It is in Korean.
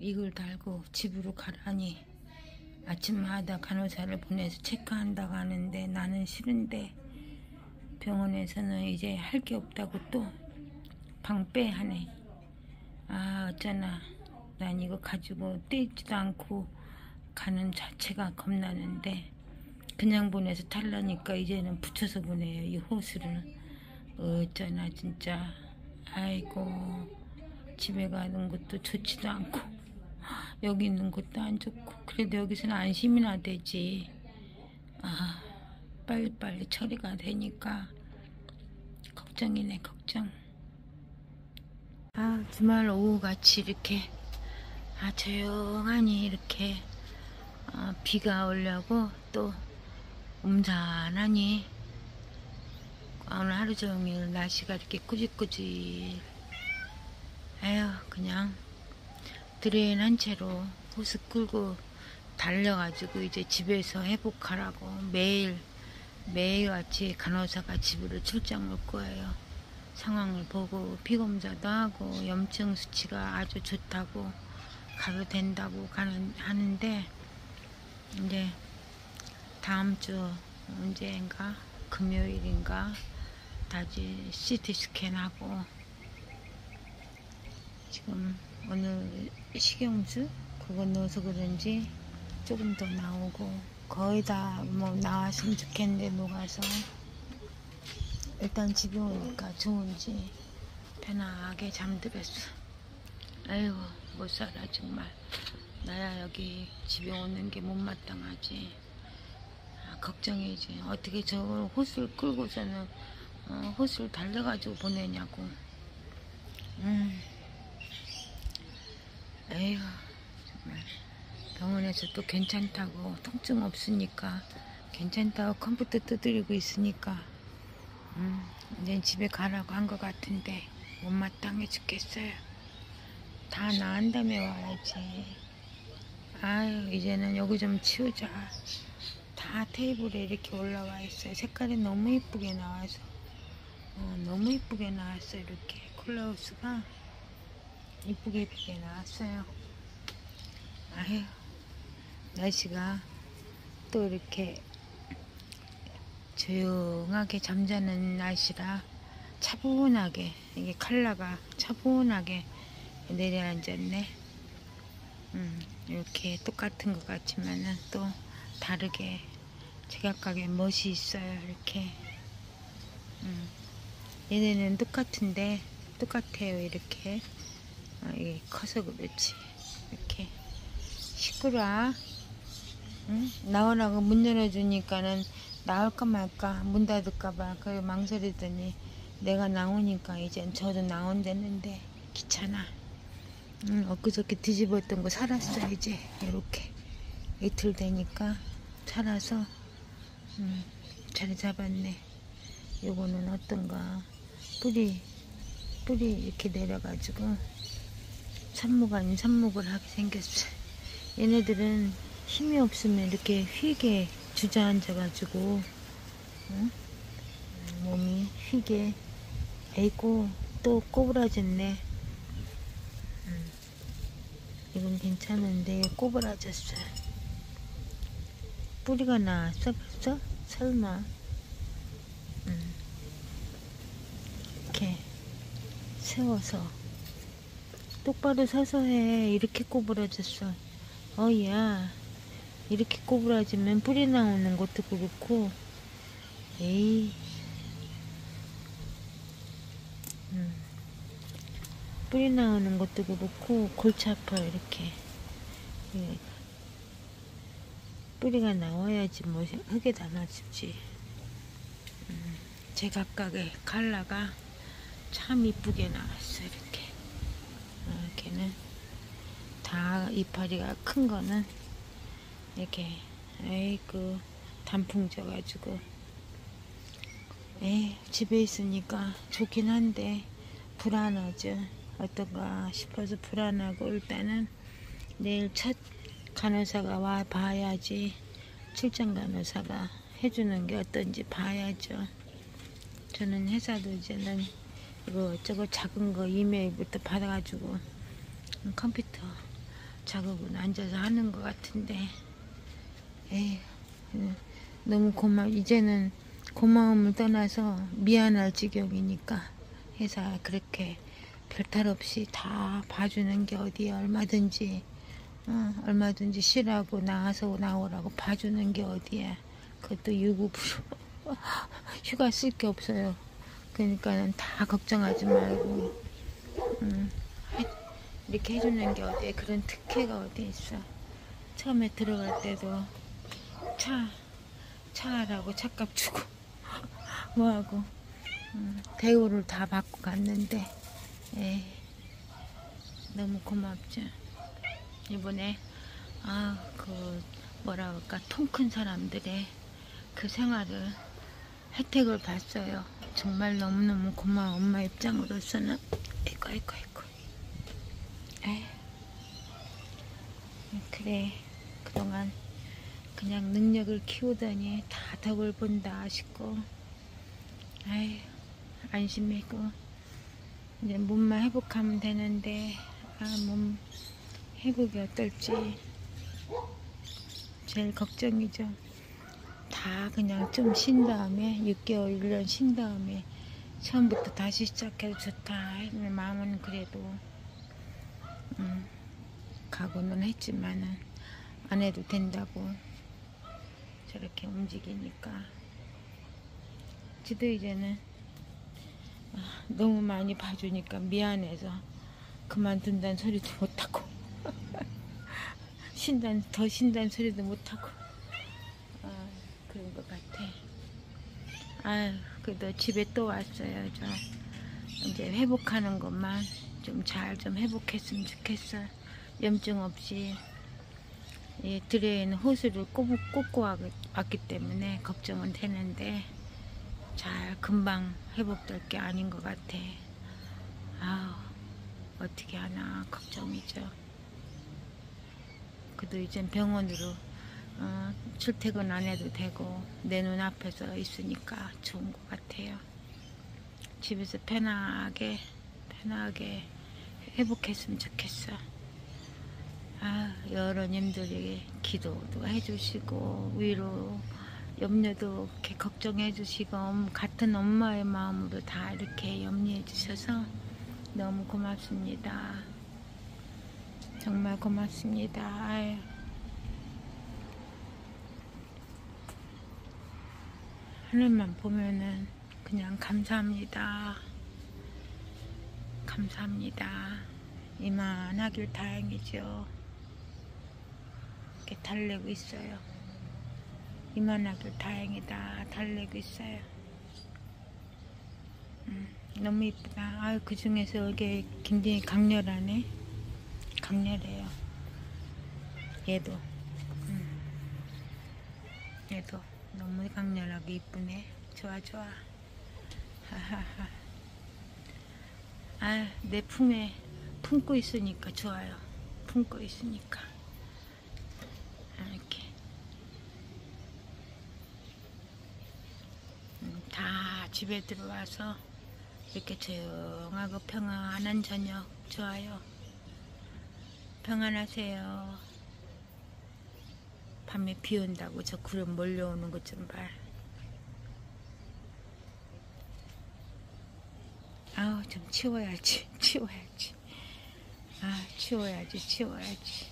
이걸 달고 집으로 가라니 아침마다 간호사를 보내서 체크한다고 하는데 나는 싫은데 병원에서는 이제 할 게 없다고 또 방빼하네. 아 어쩌나. 난 이거 가지고 떼지도 않고 가는 자체가 겁나는데 그냥 보내서 탈라니까 이제는 붙여서 보내요 이 호수를. 어쩌나 진짜. 아이고 집에 가는 것도 좋지도 않고 여기 있는 것도 안 좋고 그래도 여기서는 안심이나 되지. 아 빨리빨리 처리가 되니까 걱정이네 걱정. 아 주말 오후같이 이렇게 아 조용하니 이렇게 아, 비가 오려고 또 음산하니 오늘 하루 종일 날씨가 이렇게 꾸질꾸질. 에휴 그냥 drain 한 채로 호스 끌고 달려가지고 이제 집에서 회복하라고 매일 매일같이 간호사가 집으로 출장 올 거예요. 상황을 보고 피검사도 하고 염증 수치가 아주 좋다고 가도 된다고 가는, 하는데 이제 다음 주 언제인가? 금요일인가? 다시 CT 스캔하고 지금 오늘 식용수 그거 넣어서 그런지 조금 더 나오고 거의 다 뭐 나왔으면 좋겠는데 녹아서. 일단 집에 오니까 좋은지 편하게 잠들었어. 아이고 못 살아 정말. 나야 여기 집에 오는 게 못마땅하지. 아, 걱정이지. 어떻게 저걸 호수를 끌고서는 어, 호수를 달려가지고 보내냐고. 음. 에휴 병원에서 또 괜찮다고 통증 없으니까 괜찮다고 컴퓨터 두드리고 있으니까 음, 이제 집에 가라고 한 것 같은데 못마땅해 죽겠어요. 다 나은 다음에 와야지. 아유 이제는 여기 좀 치우자. 다 테이블에 이렇게 올라와 있어요. 색깔이 너무 이쁘게 나와서. 어, 너무 이쁘게 나왔어 이렇게. 콜라우스가 이쁘게 이쁘게 나왔어요. 아유 날씨가 또 이렇게 조용하게 잠자는 날씨라 차분하게 이게 칼라가 차분하게 내려앉았네. 음, 이렇게 똑같은 것 같지만은 또 다르게 제각각의 멋이 있어요 이렇게. 음, 얘네는 똑같은데 똑같아요 이렇게. 어, 이게 커서 그렇지. 이렇게 시끄러. 응? 나오라고 문 열어주니까는 나올까 말까 문 닫을까봐 그 망설이더니 내가 나오니까 이젠 저도 나온댔는데 귀찮아. 응, 엊그저께 뒤집었던 거 살았어 이제. 이렇게. 이틀 되니까 살아서 응, 자리 잡았네. 요거는 어떤가. 뿌리 뿌리 이렇게 내려가지고 삽목 아닌 삽목을 하게 생겼어 얘네들은 힘이 없으면 이렇게 휘게 주저앉아가지고 응? 몸이 휘게 에이고 또 꼬부라졌네 음. 이건 괜찮은데 꼬부라졌어 뿌리가 나왔어 벌써? 설마 음. 이렇게 세워서 똑바로 서서 해. 이렇게 꼬부라졌어. 어야. 이렇게 꼬부라지면 뿌리 나오는 것도 그렇고. 에이. 음. 뿌리 나오는 것도 그렇고 골치 아파 이렇게. 예. 뿌리가 나와야지 뭐 흙에 담아주지. 음. 제각각의 칼라가 참 이쁘게 나왔어 이렇게 이렇게는 다 이파리가 큰 거는 이렇게 에이그 단풍 져가지고. 에이 집에 있으니까 좋긴 한데 불안하죠. 어떤가 싶어서 불안하고 일단은 내일 첫 간호사가 와 봐야지 출장 간호사가 해주는 게 어떤지 봐야죠. 저는 회사도 이제는 이거 저거 작은 거 이메일부터 받아가지고 컴퓨터 자극은 앉아서 하는 것 같은데. 에휴 음, 너무 고마 이제는 고마움을 떠나서 미안할 지경이니까 회사 그렇게 별탈 없이 다 봐주는 게 어디야. 얼마든지 어, 얼마든지 쉬라고 나와서 나오라고 봐주는 게 어디야. 그것도 유급으로. 휴가 쓸 게 없어요 그러니까는 다 걱정하지 말고 음, 해- 이렇게 해주는 게 어디에 그런 특혜가 어디 있어? 처음에 들어갈 때도 차 차라고 차값 주고 뭐하고 음, 대우를 다 받고 갔는데 에이, 너무 고맙죠 이번에 아그 뭐라 그럴까? 통 큰 사람들의 그 생활을 혜택을 봤어요 정말 너무너무 고마워. 엄마 입장으로서는. 아이고 아이고 아이고. 에이, 그래. 그동안 그냥 능력을 키우더니 다 덕을 본다 싶고. 아이 안심이고. 이제 몸만 회복하면 되는데 아 몸 회복이 어떨지 제일 걱정이죠 다 그냥 좀 쉰 다음에 6개월 1년 쉰 다음에 처음부터 다시 시작해도 좋다 하는 마음은 그래도 음, 각오는 했지만은 안 해도 된다고 저렇게 움직이니까. 지도 이제는 아, 너무 많이 봐주니까 미안해서 그만둔다는 소리도 못하고 쉰단 더 쉰다는 소리도 못하고. 아, 그런 것 같아. 아유 그래도 집에 또 왔어요. 저 이제 회복하는 것만 좀 잘좀 회복했으면 좋겠어. 염증 없이 이 들에 있는 호수를 꽂고, 꽂고 와- 왔기 때문에 걱정은 되는데 잘 금방 회복될 게 아닌 것 같아. 아우 어떻게 하나 걱정이죠. 그래도 이젠 병원으로 어, 출퇴근 안 해도 되고 내 눈앞에서 있으니까 좋은 것 같아요. 집에서 편하게 편하게 회복했으면 좋겠어. 아, 여러님들이 기도도 해주시고 위로 염려도 이렇게 걱정해 주시고 엄- 같은 엄마의 마음으로 다 이렇게 염려해 주셔서 너무 고맙습니다. 정말 고맙습니다. 아유. 하늘만 보면은 그냥 감사합니다. 감사합니다. 이만하길 다행이죠. 이렇게 달래고 있어요. 이만하길 다행이다. 달래고 있어요. 음, 너무 이쁘다. 아유, 그 중에서 이게 굉장히 강렬하네. 강렬해요. 얘도. 음. 얘도 너무 강렬하게 이쁘네. 좋아, 좋아. 하하하. 아, 내 품에 품고 있으니까 좋아요. 품고 있으니까. 아, 이렇게. 음, 다 집에 들어와서 이렇게 조용하고 평안한 저녁 좋아요. 평안하세요. 밤에 비 온다고 저 구름 몰려오는 것 좀 봐. 아우 좀 치워야지. 치워야지. 아 치워야지 치워야지